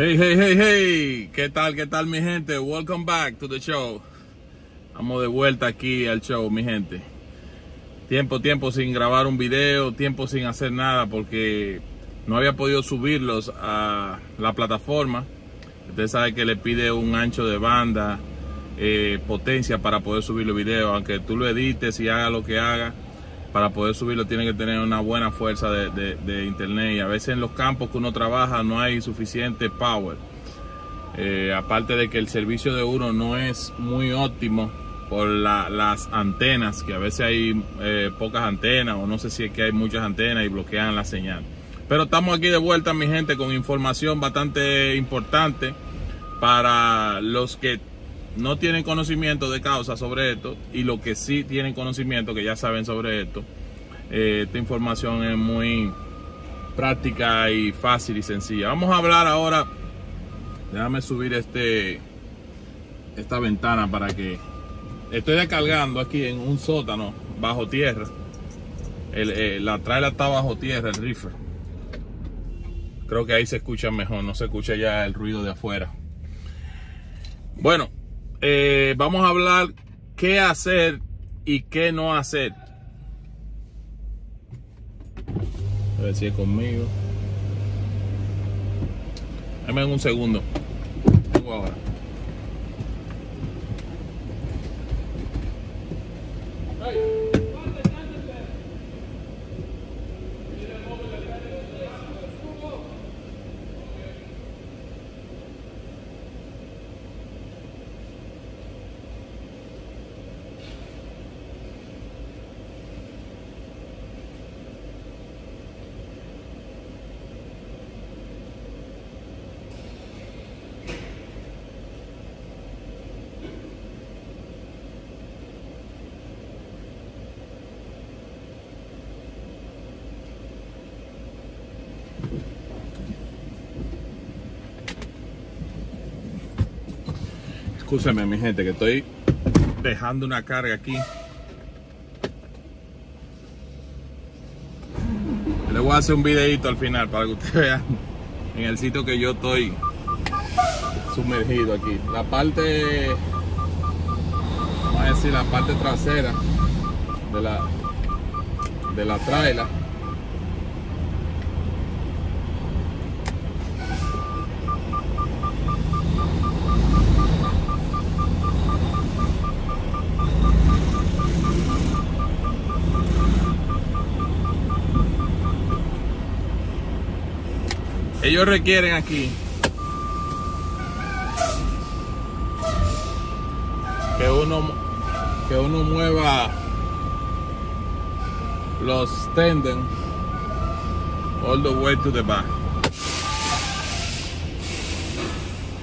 Hey, hey, hey, hey, ¿qué tal, qué tal mi gente? Welcome back to the show. Vamos de vuelta aquí al show, mi gente. Tiempo, tiempo sin grabar un video, tiempo sin hacer nada porque no había podido subirlos a la plataforma. Usted sabe que le pide un ancho de banda, eh, potencia para poder subir los videos, aunque tú lo edites y haga lo que haga para poder subirlo tiene que tener una buena fuerza de, internet y a veces en los campos que uno trabaja no hay suficiente power. Eh, aparte de que el servicio de uno no es muy óptimo por las antenas, que a veces hay eh, pocas antenas o no sé si es que hay muchas antenas y bloquean la señal. Pero estamos aquí de vuelta, mi gente, con información bastante importante para los que no tienen conocimiento de causa sobre esto y los que sí tienen conocimiento, que ya saben sobre esto, eh, esta información es muy práctica y fácil y sencilla. Vamos a hablar ahora, déjame subir este esta ventana para que estoy descargando aquí en un sótano bajo tierra. Eh, la trailer está bajo tierra, el rifle. Creo que ahí se escucha mejor, no se escucha ya el ruido de afuera. Bueno, eh, vamos a hablar qué hacer y qué no hacer. A ver si es conmigo. Dame un segundo. Tengo ahora. Escúcheme mi gente que estoy dejando una carga aquí. Le voy a hacer un videito al final para que ustedes vean en el sitio que yo estoy sumergido aquí. La parte, vamos a decir la parte trasera de la de la traila ellos requieren aquí. Que uno que uno mueva los tenden all the way to the back.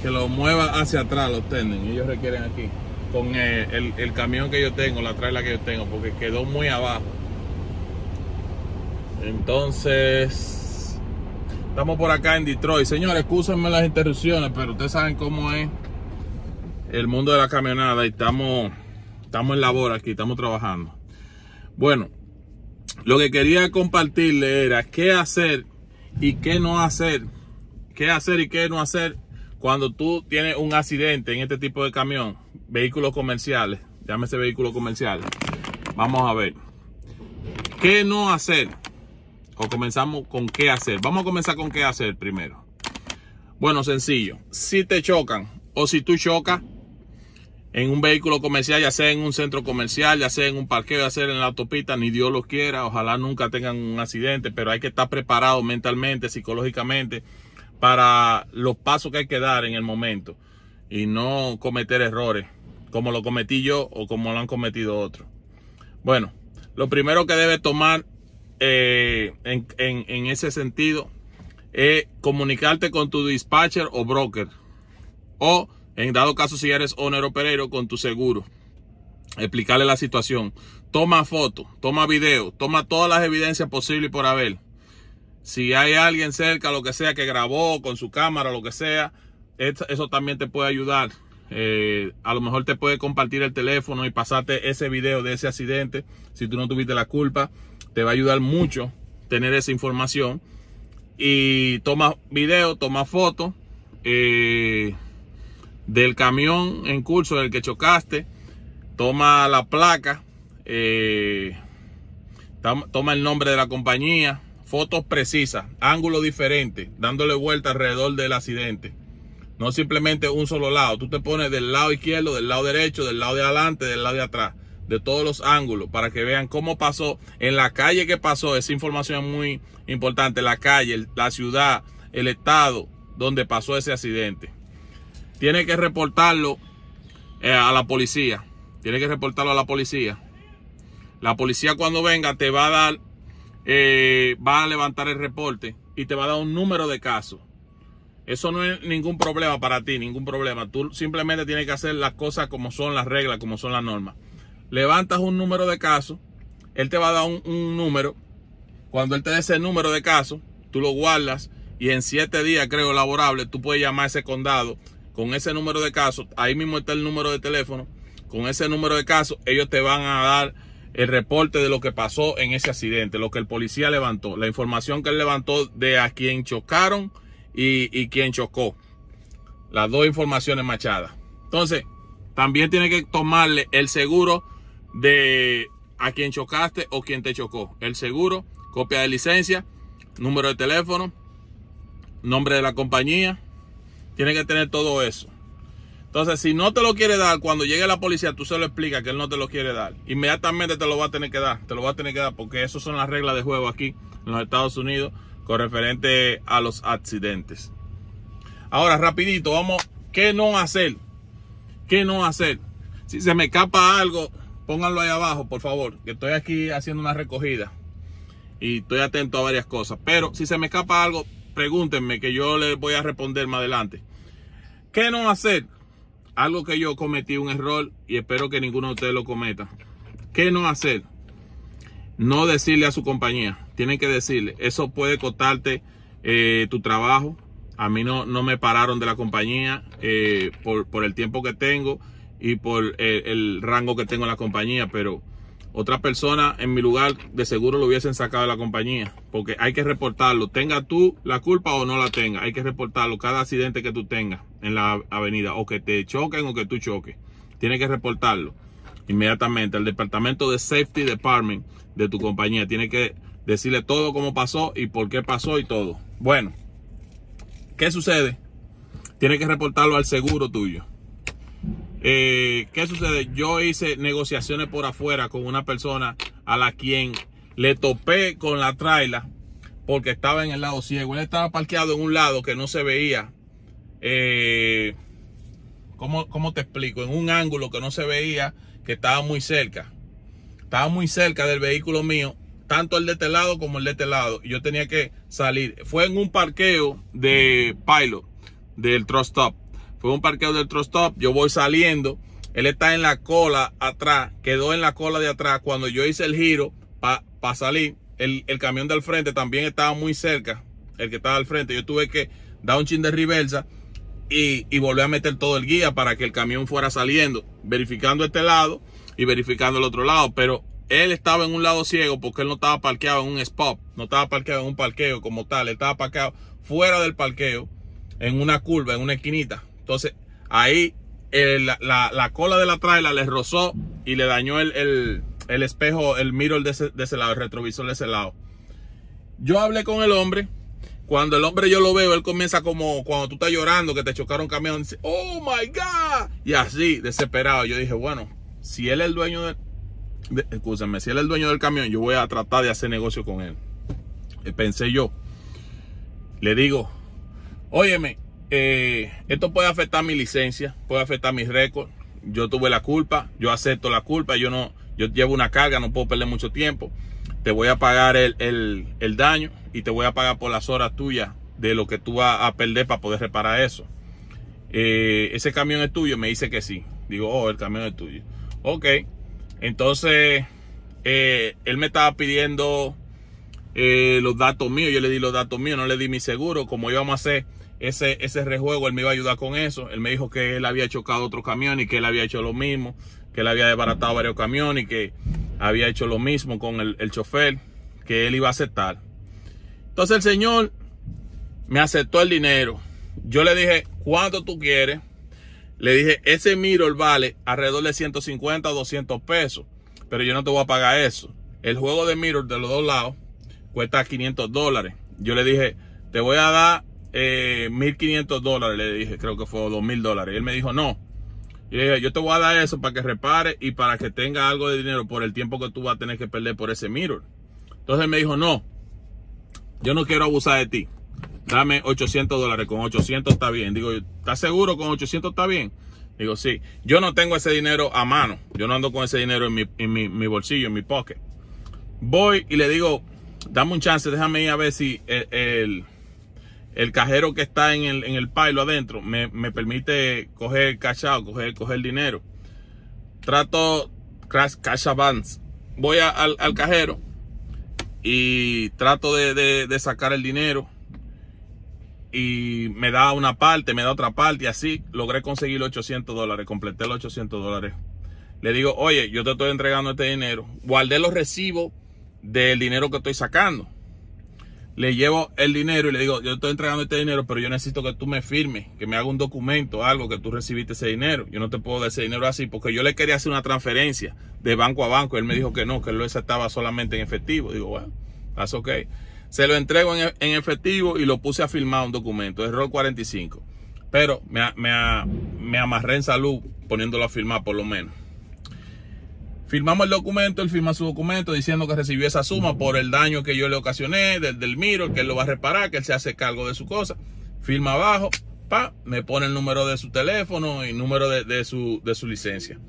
Que lo mueva hacia atrás los tenden ellos requieren aquí. Con el, el, camión que yo tengo la traila que yo tengo porque quedó muy abajo. Entonces Estamos por acá en Detroit. Señores, excúsenme las interrupciones, pero ustedes saben cómo es el mundo de la camionada y estamos, estamos en labor aquí, estamos trabajando. Bueno, lo que quería compartirle era qué hacer y qué no hacer. Qué hacer y qué no hacer cuando tú tienes un accidente en este tipo de camión, vehículos comerciales, llámese vehículos comerciales. Vamos a ver. ¿Qué no hacer? O comenzamos con qué hacer. Vamos a comenzar con qué hacer primero. Bueno, sencillo. Si te chocan o si tú chocas en un vehículo comercial, ya sea en un centro comercial, ya sea en un parqueo, ya sea en la autopista, ni Dios lo quiera, ojalá nunca tengan un accidente, pero hay que estar preparado mentalmente, psicológicamente, para los pasos que hay que dar en el momento y no cometer errores como lo cometí yo o como lo han cometido otros. Bueno, lo primero que debe tomar eh, en, ese sentido comunicarte con tu dispatcher o broker. O, en dado caso, si eres owner operero, con tu seguro. Explicarle la situación. Toma foto, toma video, toma todas las evidencias posibles por haber. Si hay alguien cerca, lo que sea, que grabó con su cámara, lo que sea, eso también te puede ayudar. Eh, a lo mejor te puede compartir el teléfono y pasarte ese video de ese accidente si tú no tuviste la culpa te va a ayudar mucho tener esa información. Y toma video, toma foto eh, del camión en curso en el que chocaste, toma la placa, eh, toma el nombre de la compañía, fotos precisas, ángulo diferente, dándole vuelta alrededor del accidente. No simplemente un solo lado. Tú te pones del lado izquierdo, del lado derecho, del lado de adelante, del lado de atrás, de todos los ángulos, para que vean cómo pasó, en la calle que pasó. Esa información es muy importante. La calle, la ciudad, el estado donde pasó ese accidente. Tiene que reportarlo eh, a la policía. Tiene que reportarlo a la policía. La policía cuando venga te va a dar, eh, va a levantar el reporte y te va a dar un número de casos eso no es ningún problema para ti, ningún problema. Tú simplemente tienes que hacer las cosas como son las reglas, como son las normas. Levantas un número de casos, él te va a dar un, número. Cuando él te dé ese número de casos, tú lo guardas y en siete días, creo, laborables, tú puedes llamar a ese condado con ese número de casos. Ahí mismo está el número de teléfono. Con ese número de casos, ellos te van a dar el reporte de lo que pasó en ese accidente, lo que el policía levantó, la información que él levantó de a quien chocaron y, quien chocó. Las dos informaciones machadas. Entonces, también tiene que tomarle el seguro de a quien chocaste o quien te chocó. El seguro, copia de licencia, número de teléfono, nombre de la compañía. Tiene que tener todo eso. Entonces, si no te lo quiere dar, cuando llegue la policía, tú se lo explicas que él no te lo quiere dar. Inmediatamente te lo va a tener que dar. Te lo va a tener que dar porque esas son las reglas de juego aquí en los Estados Unidos con referente a los accidentes. Ahora, rapidito, vamos, ¿qué no hacer? ¿Qué no hacer? Si se me escapa algo, pónganlo ahí abajo, por favor, que estoy aquí haciendo una recogida y estoy atento a varias cosas. Pero si se me escapa algo, pregúntenme que yo les voy a responder más adelante. ¿Qué no hacer? Algo que yo cometí un error y espero que ninguno de ustedes lo cometa. ¿Qué no hacer? No decirle a su compañía tienen que decirle, eso puede costarte eh, tu trabajo. A mí no, no me pararon de la compañía eh, por, el tiempo que tengo y por el, rango que tengo en la compañía, pero otra persona en mi lugar de seguro lo hubiesen sacado de la compañía, porque hay que reportarlo, tenga tú la culpa o no la tenga, hay que reportarlo cada accidente que tú tengas en la avenida, o que te choquen o que tú choques, tiene que reportarlo inmediatamente al departamento de Safety Department de tu compañía, tiene que decirle todo cómo pasó y por qué pasó y todo. Bueno, ¿qué sucede? Tienes que reportarlo al seguro tuyo. Eh, ¿Qué sucede? Yo hice negociaciones por afuera con una persona a la quien le topé con la traila porque estaba en el lado ciego. Él estaba parqueado en un lado que no se veía. Eh, ¿cómo, ¿Cómo te explico? En un ángulo que no se veía, que estaba muy cerca. Estaba muy cerca del vehículo mío tanto el de este lado como el de este lado. Y yo tenía que salir. Fue en un parqueo de Pilot, del Trust Stop. Fue un parqueo del Trust Stop. Yo voy saliendo. Él está en la cola atrás. Quedó en la cola de atrás. Cuando yo hice el giro para salir, el, camión del frente también estaba muy cerca. El que estaba al frente. Yo tuve que dar un chin de reversa. Y, y volver a meter todo el guía para que el camión fuera saliendo. Verificando este lado y verificando el otro lado. Pero él estaba en un lado ciego porque él no estaba parqueado en un spot, no estaba parqueado en un parqueo como tal, estaba parqueado fuera del parqueo, en una curva, en una esquinita. Entonces, ahí la, cola de la trailer le rozó y le dañó el, espejo, el mirror de ese, lado, el retrovisor de ese lado. Yo hablé con el hombre. Cuando el hombre yo lo veo, él comienza como cuando tú estás llorando que te chocaron camión. Dice, oh my God. Y así, desesperado. Yo dije, bueno, si él es el dueño de, escúchame, si él es el dueño del camión, yo voy a tratar de hacer negocio con él. Eh, pensé yo. Le digo, óyeme, eh, esto puede afectar mi licencia, puede afectar mis récords. Yo tuve la culpa, yo acepto la culpa, yo no, yo llevo una carga, no puedo perder mucho tiempo. Te voy a pagar el, daño y te voy a pagar por las horas tuyas de lo que tú vas a perder para poder reparar eso. Eh, ese camión es tuyo, me dice que sí. Digo, oh, el camión es tuyo. Ok, entonces, eh, él me estaba pidiendo los datos míos. Yo le di los datos míos, no le di mi seguro. Como íbamos a hacer ese, ese rejuego, él me iba a ayudar con eso. Él me dijo que él había chocado otro camión y que él había hecho lo mismo, que él había desbaratado varios camiones y que había hecho lo mismo con el, el chofer, que él iba a aceptar. Entonces el señor me aceptó el dinero. Yo le dije, ¿cuánto tú quieres? Le dije, ese mirror vale alrededor de 150 o 200 pesos, pero yo no te voy a pagar eso. El juego de mirror de los dos lados cuesta 500 dólares. Yo le dije, te voy a dar eh, 1500 dólares, le dije, creo que fue 2000 dólares. Y él me dijo, no. Le dije, yo te voy a dar eso para que repare y para que tenga algo de dinero por el tiempo que tú vas a tener que perder por ese mirror. Entonces él me dijo, no, yo no quiero abusar de ti. Dame 800 dólares, con 800 está bien. Digo, ¿estás seguro con 800 está bien? Digo, sí. Yo no tengo ese dinero a mano. Yo no ando con ese dinero en mi, en mi, mi bolsillo, en mi pocket. Voy y le digo, dame un chance, déjame ir a ver si el, cajero que está en el, en el pilo adentro me, me permite coger el cash out, coger, coger el dinero. Trato cash, cash advance. Voy al, al, cajero y trato de, de, de, sacar el dinero y me da una parte, me da otra parte y así logré conseguir los 800 dólares, completé los 800 dólares. Le digo, oye, yo te estoy entregando este dinero, guardé los recibos del dinero que estoy sacando. Le llevo el dinero y le digo, yo estoy entregando este dinero, pero yo necesito que tú me firmes, que me haga un documento, algo que tú recibiste ese dinero. Yo no te puedo dar ese dinero así porque yo le quería hacer una transferencia de banco a banco. Él me dijo que no, que él lo aceptaba solamente en efectivo. Digo, bueno, that's ok. Se lo entrego en, efectivo y lo puse a firmar un documento, error 45. Pero me, me, me amarré en salud poniéndolo a firmar por lo menos. Firmamos el documento, él firma su documento diciendo que recibió esa suma por el daño que yo le ocasioné del, del miro, que él lo va a reparar, que él se hace cargo de su cosa. Firma abajo, pa, me pone el número de su teléfono y número de, de, su, de su licencia.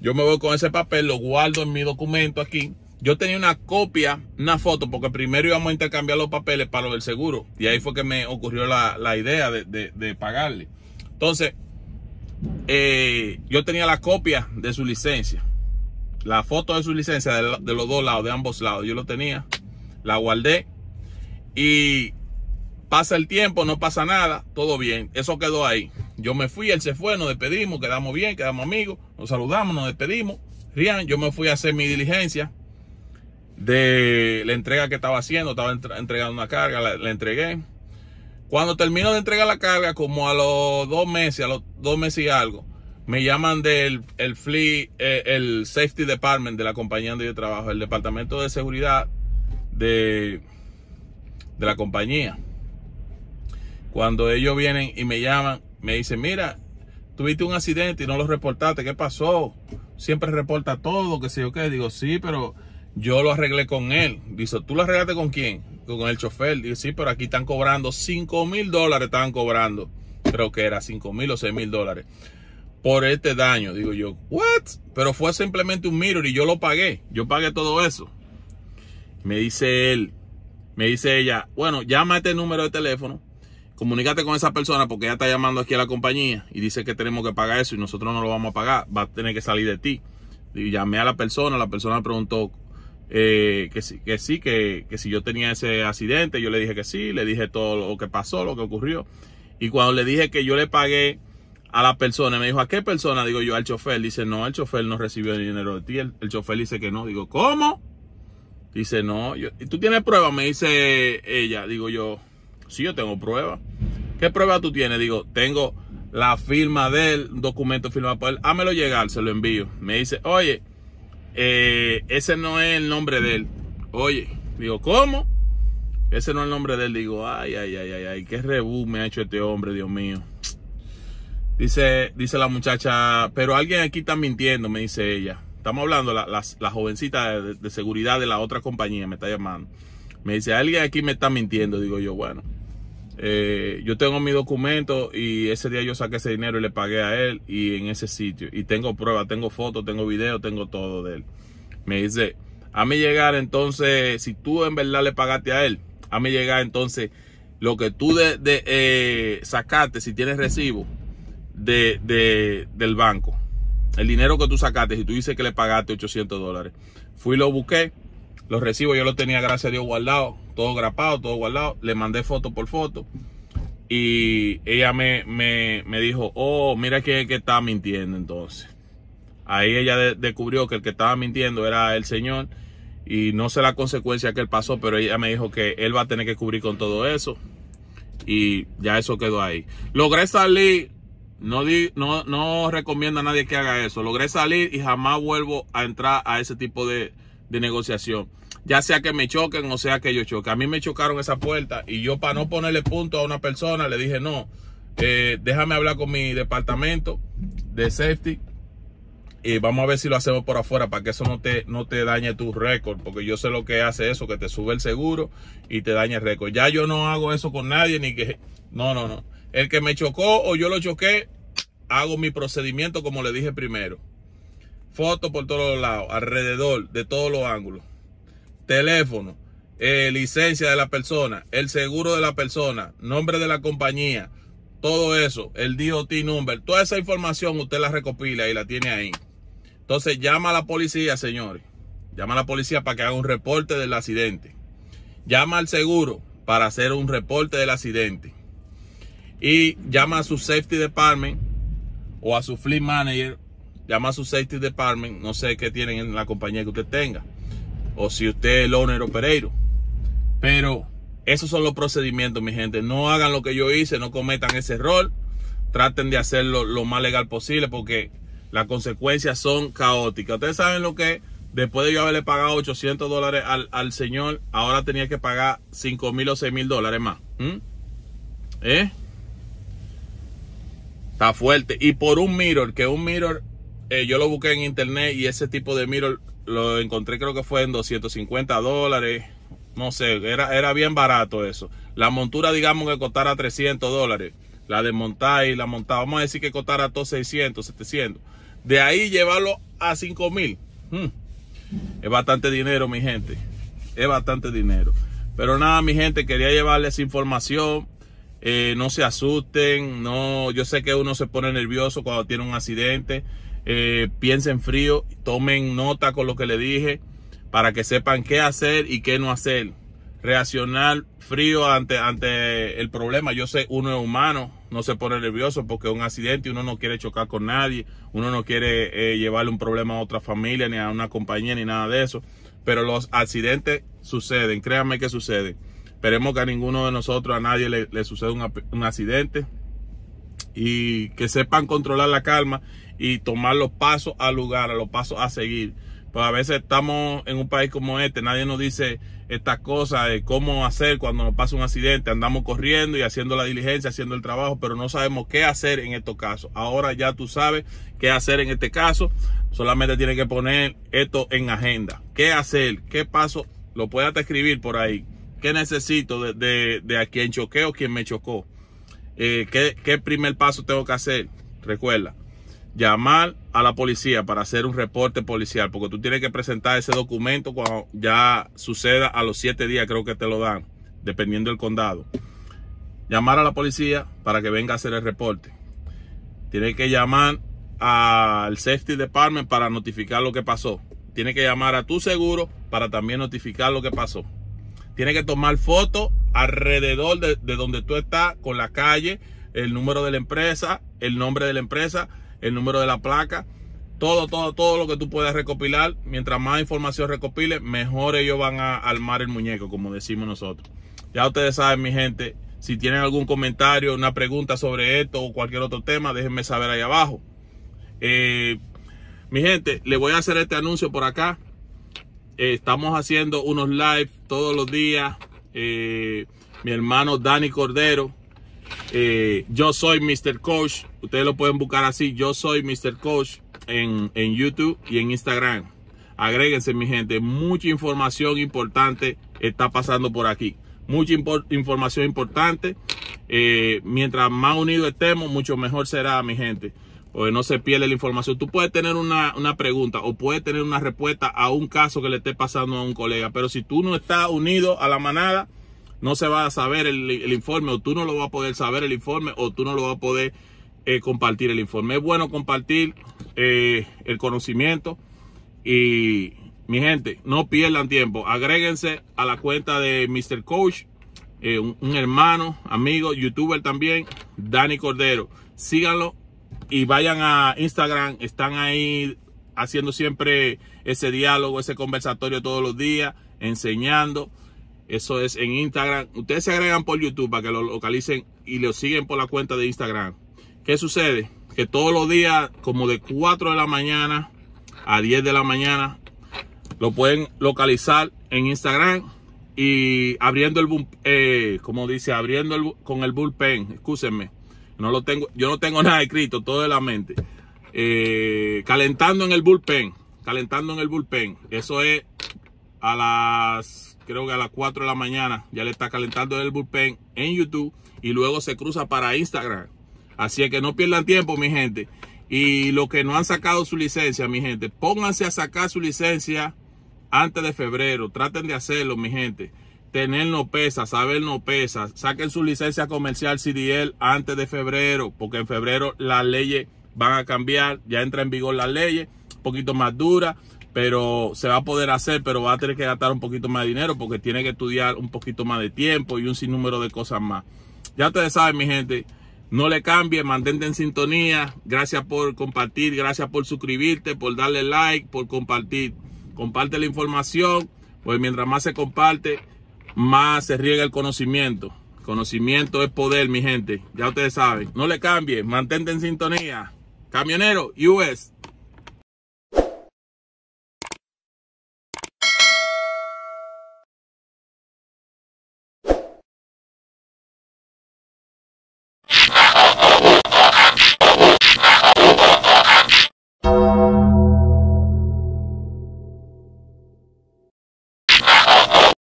Yo me voy con ese papel, lo guardo en mi documento aquí. Yo tenía una copia, una foto, porque primero íbamos a intercambiar los papeles para lo del seguro. Y ahí fue que me ocurrió la, la idea de, de, de, pagarle. Entonces, eh, yo tenía la copia de su licencia la foto de su licencia de, los dos lados, de ambos lados. Yo lo tenía, la guardé y pasa el tiempo, no pasa nada, todo bien. Eso quedó ahí. Yo me fui, él se fue, nos despedimos, quedamos bien, quedamos amigos, nos saludamos, nos despedimos. Rian, yo me fui a hacer mi diligencia de la entrega que estaba haciendo, estaba entregando una carga, la, la entregué. Cuando termino de entregar la carga, como a los dos meses, a los dos meses y algo, me llaman del el eh, el Safety Department de la compañía donde yo trabajo, el departamento de seguridad de, de la compañía. Cuando ellos vienen y me llaman, me dicen, mira, tuviste un accidente y no lo reportaste, ¿qué pasó? Siempre reporta todo, que sé yo qué. Digo, sí, pero yo lo arreglé con él. Dice, ¿tú lo arreglaste con quién? Con el chofer. Digo, sí, pero aquí están cobrando 5 mil dólares, estaban cobrando. Creo que era 5 mil o 6 mil dólares por este daño. Digo yo, ¿what? Pero fue simplemente un mirror y yo lo pagué. Yo pagué todo eso. Me dice él, me dice ella, bueno, llama a este número de teléfono, comunícate con esa persona porque ella está llamando aquí a la compañía y dice que tenemos que pagar eso y nosotros no lo vamos a pagar, va a tener que salir de ti. Y llamé a la persona, la persona me preguntó eh, que sí, que, sí que, que si yo tenía ese accidente, yo le dije que sí, le dije todo lo que pasó, lo que ocurrió. Y cuando le dije que yo le pagué a la persona. Me dijo, ¿a qué persona? Digo yo, al chofer. Dice, no, el chofer no recibió el dinero de ti. El, el chofer dice que no. Digo, ¿cómo? Dice, no. Yo, ¿Y tú tienes pruebas? Me dice ella. Digo yo, sí, yo tengo pruebas. ¿Qué prueba tú tienes? Digo, tengo la firma del documento firmado por él. Hámelo llegar, se lo envío. Me dice, oye, eh, ese no es el nombre de él. Oye, digo, ¿cómo? Ese no es el nombre de él. Digo, ay, ay, ay, ay, ay, qué rebú me ha hecho este hombre, Dios mío. Dice, dice la muchacha, pero alguien aquí está mintiendo, me dice ella. Estamos hablando, la, la, jovencita de, seguridad de la otra compañía me está llamando. Me dice, alguien aquí me está mintiendo. Digo yo, bueno, eh, yo tengo mi documento y ese día yo saqué ese dinero y le pagué a él y en ese sitio. Y tengo pruebas, tengo fotos, tengo videos, tengo todo de él. Me dice, a mí llegar entonces, si tú en verdad le pagaste a él, a mí llegar entonces lo que tú de, de eh, sacaste, si tienes recibo, de, de, del banco. El dinero que tú sacaste, si tú dices que le pagaste 800 dólares. Fui lo busqué, los recibos yo los tenía, gracias a Dios, guardado, todo grapado, todo guardado. Le mandé foto por foto. Y ella me, me, me dijo, oh, mira que, que estaba mintiendo entonces. Ahí ella de, descubrió que el que estaba mintiendo era el señor. Y no sé la consecuencia que él pasó, pero ella me dijo que él va a tener que cubrir con todo eso. y ya eso quedó ahí. Logré salir, no, di, no, no recomiendo a nadie que haga eso. Logré salir y jamás vuelvo a entrar a ese tipo de, de negociación. Ya sea que me choquen o sea que yo choque. A mí me chocaron esa puerta y yo para no ponerle punto a una persona le dije no, eh, déjame hablar con mi departamento de safety y vamos a ver si lo hacemos por afuera para que eso no te, no te dañe tu récord, porque yo sé lo que hace eso, que te sube el seguro y te daña el récord. Ya yo no hago eso con nadie, ni que... No, no, no. El que me chocó o yo lo choqué, hago mi procedimiento como le dije primero. Foto por todos lados, alrededor, de todos los ángulos. Teléfono, eh, licencia de la persona, el seguro de la persona, nombre de la compañía, todo eso, el DOT number, toda esa información usted la recopila y la tiene ahí. Entonces llama a la policía, señores. Llama a la policía para que haga un reporte del accidente. Llama al seguro para hacer un reporte del accidente. Y llama a su safety department o a su fleet manager. Llama a su safety department. No sé qué tienen en la compañía que usted tenga. O si usted es el owner operator. Pero esos son los procedimientos, mi gente. No hagan lo que yo hice, no cometan ese error. Traten de hacerlo lo más legal posible porque las consecuencias son caóticas. Ustedes saben lo que después de yo haberle pagado 800 dólares al, señor, ahora tenía que pagar 5 mil o 6 mil dólares más. ¿Eh? Fuerte. Y por un mirror, que un mirror, eh, yo lo busqué en internet y ese tipo de mirror lo encontré creo que fue en 250 dólares. No sé, era, era bien barato eso. La montura, digamos que costara 300 dólares. La desmontar y la montar, vamos a decir que costara todos 600, 700. De ahí llevarlo a 5 mil. Hmm. Es bastante dinero, mi gente. Es bastante dinero. Pero nada, mi gente, quería llevarles información. Eh, no se asusten. No, yo sé que uno se pone nervioso cuando tiene un accidente. Eh, piensen frío, tomen nota con lo que le dije para que sepan qué hacer y qué no hacer reaccionar frío ante, ante el problema. Yo sé, uno es humano, no se pone nervioso porque es un accidente, uno no quiere chocar con nadie, uno no quiere eh, llevarle un problema a otra familia, ni a una compañía, ni nada de eso. Pero los accidentes suceden, créanme que suceden. Esperemos que a ninguno de nosotros, a nadie le, le suceda un, un accidente y que sepan controlar la calma y tomar los pasos al lugar, los pasos a seguir. Pues a veces estamos en un país como este, nadie nos dice estas cosas de cómo hacer cuando nos pasa un accidente. Andamos corriendo y haciendo la diligencia, haciendo el trabajo, pero no sabemos qué hacer en estos casos. Ahora ya tú sabes qué hacer en este caso. Solamente tienes que poner esto en agenda. ¿Qué hacer? ¿Qué paso? Lo puedes escribir por ahí. ¿Qué necesito de, de, a quien choqué o quien me chocó? Eh, ¿qué, ¿Qué primer paso tengo que hacer? Recuerda, llamar a la policía para hacer un reporte policial, porque tú tienes que presentar ese documento cuando ya suceda a los siete días, creo que te lo dan, dependiendo del condado. Llamar a la policía para que venga a hacer el reporte. Tienes que llamar al Safety Department para notificar lo que pasó. Tienes que llamar a tu seguro para también notificar lo que pasó. Tienes que tomar fotos alrededor de, de donde tú estás, con la calle, el número de la empresa, el nombre de la empresa, el número de la placa, todo, todo, todo lo que tú puedas recopilar. Mientras más información recopile, mejor ellos van a armar el muñeco, como decimos nosotros. Ya ustedes saben, mi gente, si tienen algún comentario, una pregunta sobre esto o cualquier otro tema, déjenme saber ahí abajo. Eh, mi gente, le voy a hacer este anuncio por acá. Eh, estamos haciendo unos live todos los días. Eh, mi hermano Dani Cordero eh, yo soy Mr. Coach. Ustedes lo pueden buscar así. Yo soy Mr. Coach en, YouTube y en Instagram. Agréguense, mi gente. Mucha información importante está pasando por aquí. Mucha información importante. Mientras más unidos estemos, mucho mejor será, mi gente. Porque no se pierde la información. Tú puedes tener una, una pregunta o puedes tener una respuesta a un caso que le esté pasando a un colega. Pero si tú no estás unido a la manada, no se va a saber el, informe o tú no lo vas a poder saber el informe o tú no lo vas a poder eh, compartir el informe. Es bueno compartir eh, el conocimiento y mi gente, no pierdan tiempo. Agréguense a la cuenta de Mr. Coach, eh, un, un, hermano, amigo, youtuber también, Dani Cordero. Síganlo y vayan a Instagram. Están ahí haciendo siempre ese diálogo, ese conversatorio todos los días, enseñando. Eso es en Instagram. Ustedes se agregan por YouTube para que lo localicen y lo siguen por la cuenta de Instagram. ¿Qué sucede? Que todos los días, como de 4 de la mañana a 10 de la mañana, lo pueden localizar en Instagram y abriendo el, eh, como dice, abriendo el, con el bullpen, excúsenme, no lo tengo, yo no tengo nada escrito, todo de la mente. Eh, calentando en el bullpen, calentando en el bullpen. Eso es a las, creo que a las 4 de la mañana, ya le está calentando en el bullpen en YouTube y luego se cruza para Instagram. Así es que no pierdan tiempo, mi gente. Y los que no han sacado su licencia, mi gente, pónganse a sacar su licencia antes de febrero. Traten de hacerlo, mi gente. Tener no pesa, saber no pesa. Saquen su licencia comercial CDL antes de febrero, porque en febrero las leyes van a cambiar. Ya entra en vigor las leyes, un poquito más dura, pero se va a poder hacer, pero va a tener que gastar un poquito más de dinero porque tiene que estudiar un poquito más de tiempo y un sinnúmero de cosas más. Ya ustedes saben, mi gente. No le cambie, mantente en sintonía. Gracias por compartir, gracias por suscribirte, por darle like, por compartir comparte la información, pues mientras más se comparte, más se riega el conocimiento. Conocimiento es poder, mi gente. Ya ustedes saben. No le cambie, mantente en sintonía. Camionero US.